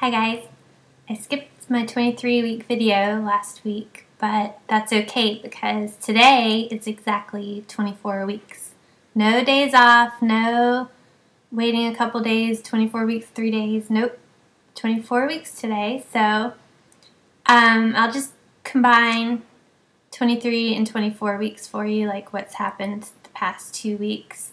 Hi guys. I skipped my 23 week video last week, but that's okay because today it's exactly 24 weeks. No days off, no waiting a couple days, 24 weeks, three days. Nope. 24 weeks today. So um, I'll just combine 23 and 24 weeks for you, like what's happened the past two weeks.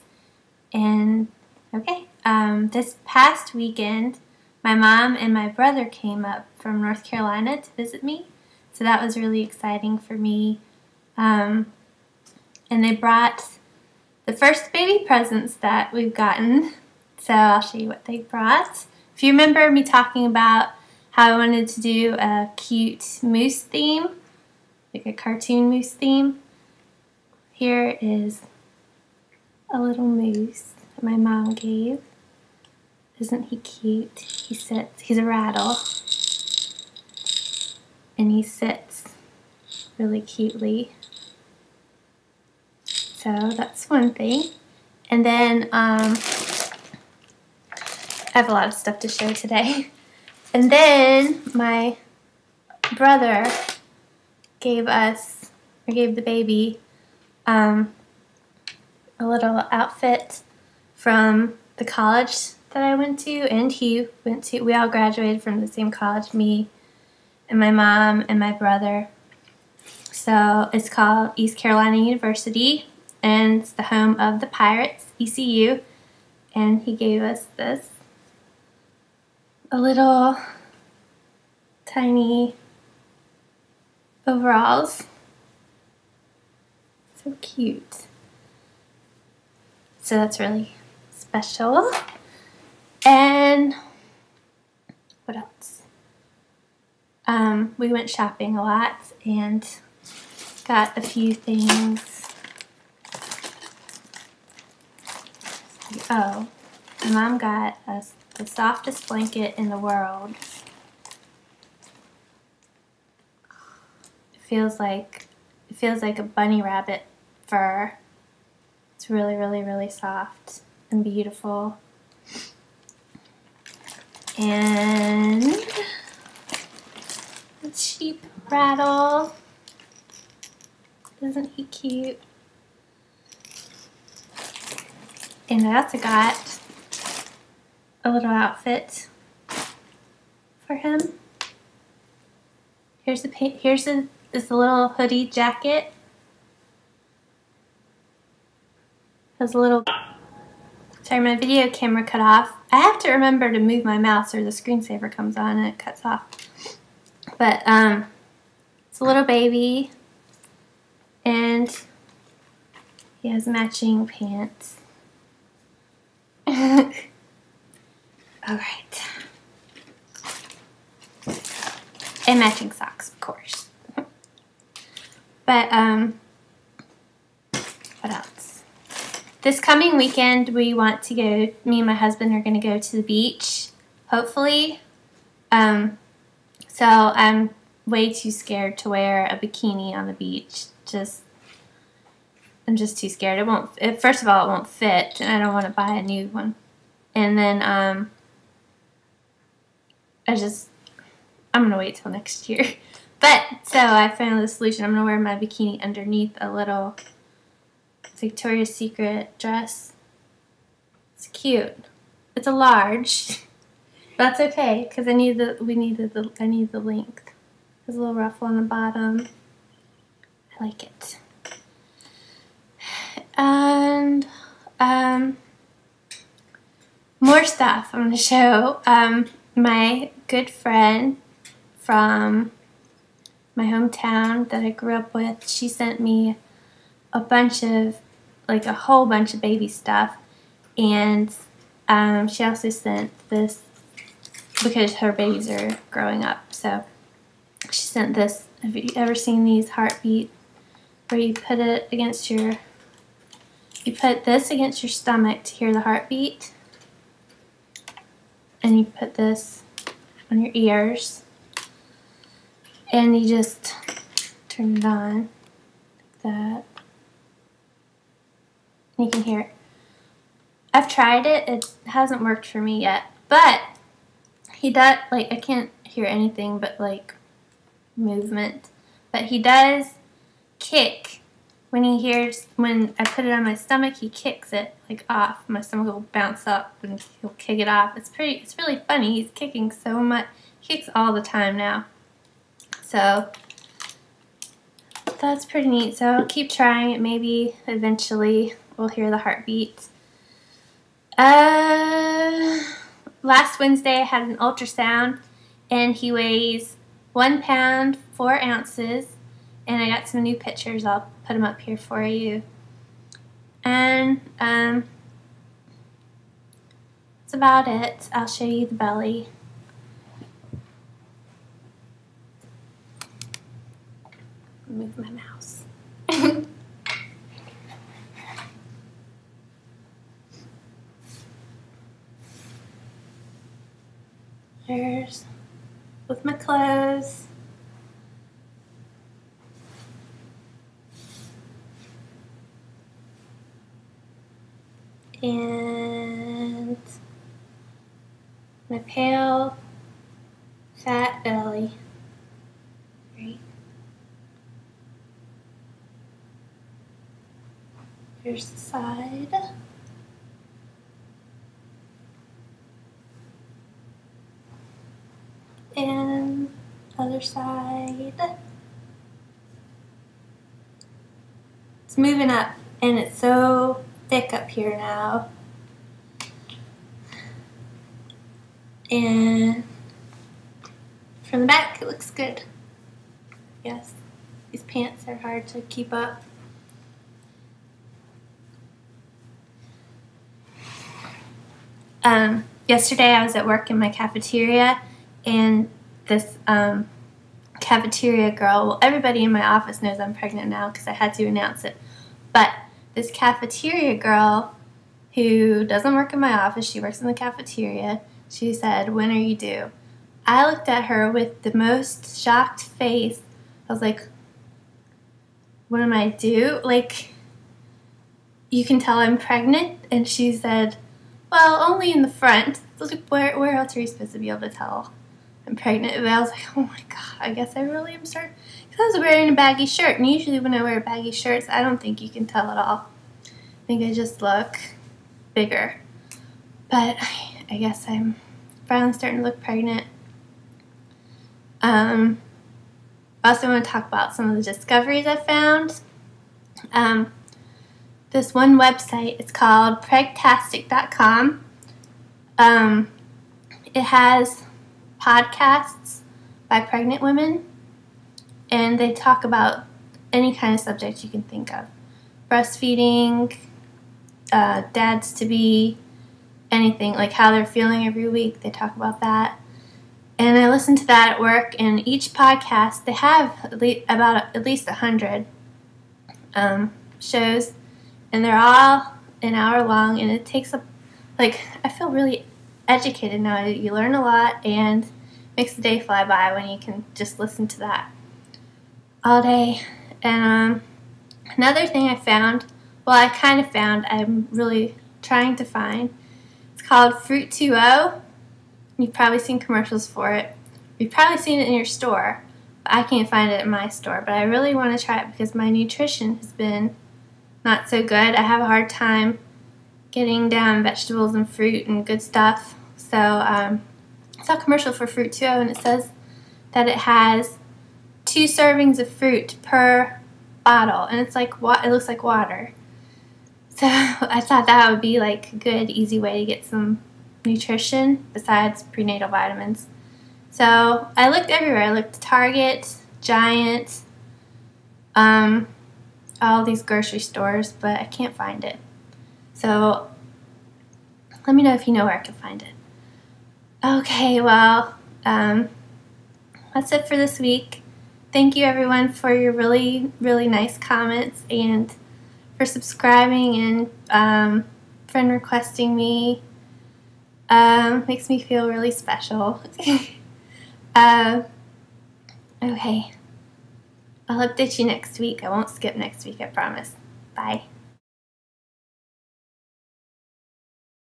And okay, um, this past weekend, my mom and my brother came up from North Carolina to visit me. So that was really exciting for me. Um, and they brought the first baby presents that we've gotten. So I'll show you what they brought. If you remember me talking about how I wanted to do a cute moose theme, like a cartoon moose theme, here is a little moose that my mom gave. Isn't he cute? He sits, he's a rattle. And he sits really cutely. So that's one thing. And then um, I have a lot of stuff to show today. And then my brother gave us, or gave the baby, um, a little outfit from the college that I went to and he went to. We all graduated from the same college, me and my mom and my brother. So it's called East Carolina University and it's the home of the Pirates, ECU. And he gave us this a little tiny overalls. So cute. So that's really special. And what else? Um, we went shopping a lot and got a few things. Oh, mom got us the softest blanket in the world. It feels like it feels like a bunny rabbit fur. It's really, really, really soft and beautiful. And the cheap rattle. Isn't he cute? And I also got a little outfit for him. Here's the here's a, this little hoodie jacket. Has a little Sorry, my video camera cut off. I have to remember to move my mouse or the screensaver comes on and it cuts off. But um, it's a little baby and he has matching pants. All right. And matching socks, of course. but um, what else? This coming weekend, we want to go, me and my husband are going to go to the beach, hopefully. Um, so I'm way too scared to wear a bikini on the beach. Just, I'm just too scared. It won't, it, first of all, it won't fit, and I don't want to buy a new one. And then, um, I just, I'm going to wait till next year. But, so I found the solution. I'm going to wear my bikini underneath a little Victoria's Secret dress. It's cute. It's a large. That's okay, because I need the we need the I need the length. There's a little ruffle on the bottom. I like it. And um more stuff I'm gonna show. Um my good friend from my hometown that I grew up with, she sent me a bunch of like a whole bunch of baby stuff. And um, she also sent this because her babies are growing up. So she sent this. Have you ever seen these heartbeat where you put it against your, you put this against your stomach to hear the heartbeat. And you put this on your ears. And you just turn it on like that. You can hear it. I've tried it. It hasn't worked for me yet. But he does like I can't hear anything but like movement, but he does kick when he hears when I put it on my stomach. He kicks it like off. My stomach will bounce up and he'll kick it off. It's pretty. It's really funny. He's kicking so much. He kicks all the time now. So that's pretty neat. So I'll keep trying it. Maybe eventually we'll hear the heartbeat. Uh, last Wednesday I had an ultrasound and he weighs one pound, four ounces, and I got some new pictures. I'll put them up here for you. And um, that's about it. I'll show you the belly. Move my. With my clothes. And my pale fat belly. Right. Here's the side. and other side. It's moving up and it's so thick up here now. And from the back it looks good. Yes, these pants are hard to keep up. Um, yesterday I was at work in my cafeteria and this um, cafeteria girl, well, everybody in my office knows I'm pregnant now because I had to announce it, but this cafeteria girl who doesn't work in my office, she works in the cafeteria, she said, When are you due? I looked at her with the most shocked face. I was like, What am I due? Like, you can tell I'm pregnant? And she said, Well, only in the front. Where, where else are you supposed to be able to tell? I'm pregnant. And I was like, oh my god, I guess I really am starting. Because I was wearing a baggy shirt, and usually when I wear baggy shirts, I don't think you can tell at all. I think I just look bigger. But I, I guess I'm finally starting to look pregnant. Um, I also want to talk about some of the discoveries I found. Um, this one website, it's called pregtastic.com. Um, it has podcasts by pregnant women, and they talk about any kind of subject you can think of breastfeeding, uh, dads to be, anything, like how they're feeling every week. They talk about that. And I listen to that at work, and each podcast, they have at least, about at least 100 um, shows, and they're all an hour long, and it takes up, like, I feel really educated now. You learn a lot and makes the day fly by when you can just listen to that all day. And um, another thing I found, well, I kind of found, I'm really trying to find, it's called Fruit 2O. You've probably seen commercials for it. You've probably seen it in your store. I can't find it in my store, but I really want to try it because my nutrition has been not so good. I have a hard time getting down vegetables and fruit and good stuff. So um, I saw a commercial for Fruit 2 and it says that it has two servings of fruit per bottle and it's like it looks like water. So I thought that would be like a good easy way to get some nutrition besides prenatal vitamins. So I looked everywhere. I looked at Target, Giant, um, all these grocery stores, but I can't find it. So let me know if you know where I can find it. Okay, well, um, that's it for this week. Thank you everyone for your really, really nice comments and for subscribing and um, friend requesting me. Um, makes me feel really special. uh, okay. I'll update you next week. I won't skip next week, I promise. Bye.